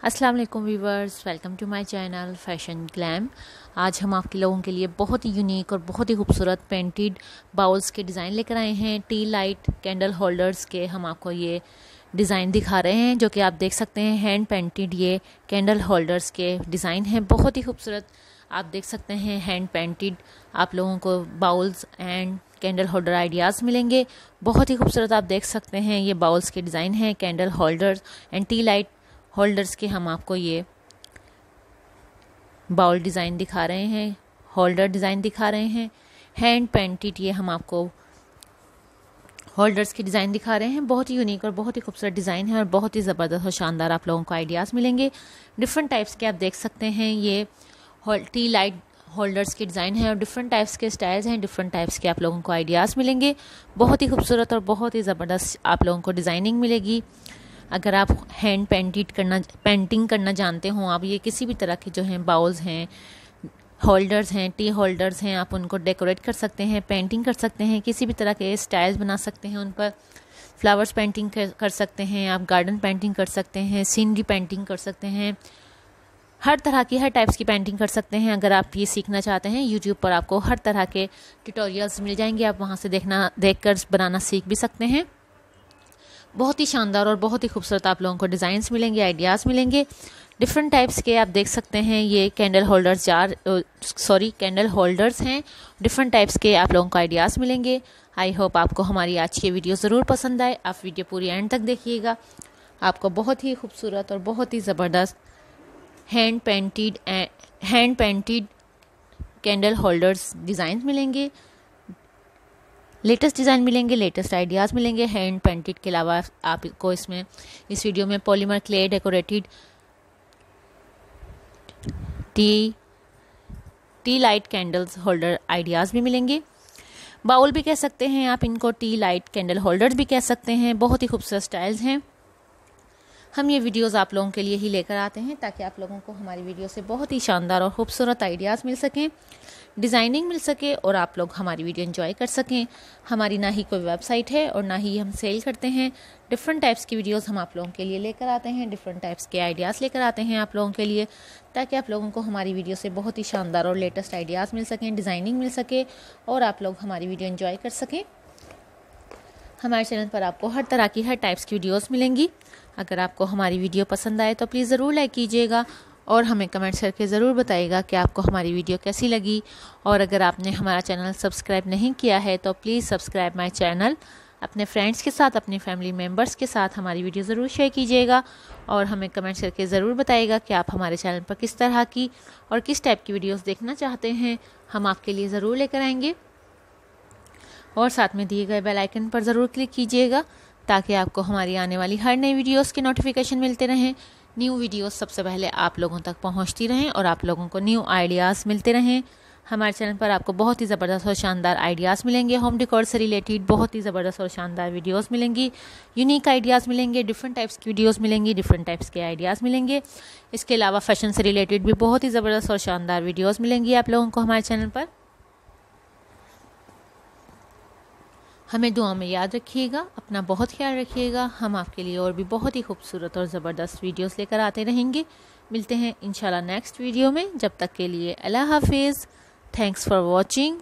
अस्सलाम वालेकुम viewers welcome to my channel Fashion Glam. आज हम आपके लोगों के लिए बहुत ही यूनिक और बहुत ही खूबसूरत पेंटेड बाउल्स के डिज़ाइन लेकर आए हैं। टी लाइट कैंडल होल्डर्स के हम आपको ये डिज़ाइन दिखा रहे हैं, जो कि आप देख सकते हैं हैंड पेंटेड ये कैंडल होल्डर्स के डिज़ाइन हैं। बहुत ही खूबसूरत आप देख सकते हैं हैंड पेंटेड आप लोगों को bowls and candle holder ideas मिलेंगे। बहुत ही खूबसूरत आप देख सकते हैं, ये बाउल्स के डिज़ाइन हैं candle holders and tea light holders के हम आपको ये बाउल डिज़ाइन दिखा रहे हैं होल्डर डिज़ाइन दिखा रहे हैं हैंड पेंटेड ये हम आपको होल्डर्स की डिज़ाइन दिखा रहे हैं। बहुत ही यूनिक और बहुत ही खूबसूरत डिज़ाइन है और बहुत ही ज़बरदस्त और शानदार आप लोगों को आइडियाज़ मिलेंगे। डिफरेंट टाइप्स के आप देख सकते हैं, ये टी लाइट होल्डर्स के डिज़ाइन है और डिफरेंट टाइप्स के स्टाइल्स हैं डिफरेंट टाइप्स के आप लोगों को आइडियाज़ मिलेंगे। बहुत ही खूबसूरत और बहुत ही ज़बरदस्त आप लोगों को डिज़ाइनिंग मिलेगी। अगर आप हैंड पेंटिड करना पेंटिंग करना जानते हो, आप ये किसी भी तरह के जो हैं बाउल्स हैं होल्डर्स हैं टी होल्डर्स हैं, आप उनको डेकोरेट कर सकते हैं पेंटिंग कर सकते हैं, किसी भी तरह के स्टाइल्स बना सकते हैं, उन पर फ्लावर्स पेंटिंग कर सकते हैं, आप गार्डन पेंटिंग कर सकते हैं सीनरी पेंटिंग कर सकते हैं, हर तरह की, हर टाइप्स की पेंटिंग कर सकते हैं। अगर आप ये सीखना चाहते हैं यूट्यूब पर आपको हर तरह के ट्यूटोरियल्स मिल जाएँगे, आप वहाँ से देखना, देखकर बनाना सीख भी सकते हैं। बहुत ही शानदार और बहुत ही खूबसूरत आप लोगों को डिज़ाइंस मिलेंगे आइडियाज़ मिलेंगे। डिफरेंट टाइप्स के आप देख सकते हैं, ये candle holders jar sorry candle holders हैं। डिफरेंट टाइप्स के आप लोगों को आइडियाज़ मिलेंगे। आई होप आपको हमारी आज की वीडियो ज़रूर पसंद आए। आप वीडियो पूरी एंड तक देखिएगा। आपको बहुत ही खूबसूरत और बहुत ही ज़बरदस्त hand painted hand painted candle holders design मिलेंगे। लेटेस्ट डिज़ाइन मिलेंगे लेटेस्ट आइडियाज़ मिलेंगे हैंड पेंटेड के अलावा आपको इसमें, इस वीडियो में polymer clay decorated tea tea light candles holder ideas भी मिलेंगे। बाउल भी कह सकते हैं आप इनको टी लाइट कैंडल होल्डर्स भी कह सकते हैं, बहुत ही खूबसूरत स्टाइल्स हैं। हम ये वीडियोस आप लोगों के लिए ही लेकर आते हैं ताकि आप लोगों को हमारी वीडियो से बहुत ही शानदार और खूबसूरत आइडियाज़ मिल सकें डिज़ाइनिंग मिल सके और आप लोग हमारी वीडियो इन्जॉय कर सकें। हमारी ना ही कोई वेबसाइट है और ना ही हम सेल करते हैं। डिफरेंट टाइप्स की वीडियोस हम आप लोगों के लिए लेकर आते हैं डिफरेंट टाइप्स के आइडियाज़ लेकर आते हैं आप लोगों के लिए ताकि आप लोगों को हमारी वीडियो से बहुत ही शानदार और लेटेस्ट आइडियाज़ मिल सकें डिज़ाइनिंग मिल सके और आप लोग हमारी वीडियो इन्जॉय कर सकें। हमारे चैनल पर आपको हर तरह की, हर टाइप्स की वीडियोस मिलेंगी। अगर आपको हमारी वीडियो पसंद आए तो प्लीज़ ज़रूर लाइक कीजिएगा और हमें कमेंट्स करके ज़रूर बताइएगा कि आपको हमारी वीडियो कैसी लगी। और अगर आपने हमारा चैनल सब्सक्राइब नहीं किया है तो प्लीज़ सब्सक्राइब माई चैनल अपने फ्रेंड्स के साथ, अपने फैमिली मेंबर्स के साथ हमारी वीडियो ज़रूर शेयर कीजिएगा और हमें कमेंट्स करके ज़रूर बताइएगा कि आप हमारे चैनल पर किस तरह की और किस टाइप की वीडियोस देखना चाहते हैं। हम आपके लिए ज़रूर लेकर आएँगे। और साथ में दिए गए बेल आइकन पर ज़रूर क्लिक कीजिएगा ताकि आपको हमारी आने वाली हर नई वीडियोस के नोटिफिकेशन मिलते रहें। न्यू वीडियोस सबसे पहले आप लोगों तक पहुँचती रहें और आप लोगों को न्यू आइडियाज़ मिलते रहें। हमारे चैनल पर आपको बहुत ही ज़बरदस्त और शानदार आइडियाज़ मिलेंगे। होम डिकॉर से रिलेटेड बहुत ही ज़बरदस्त और शानदार वीडियोस मिलेंगी। यूनिक आइडियाज़ मिलेंगे डिफरेंट टाइप्स की वीडियोस मिलेंगी डिफरेंट टाइप्स के आइडियाज़ मिलेंगे। इसके अलावा फ़ैशन से रिलेटेड भी बहुत ही ज़बरदस्त और शानदार वीडियोज़ मिलेंगी आप लोगों को हमारे चैनल पर। हमें दुआ में याद रखिएगा, अपना बहुत ख्याल रखिएगा। हम आपके लिए और भी बहुत ही खूबसूरत और ज़बरदस्त वीडियोस लेकर आते रहेंगे। मिलते हैं इंशाल्लाह नेक्स्ट वीडियो में। जब तक के लिए अल्लाह हाफिज़। Thanks for watching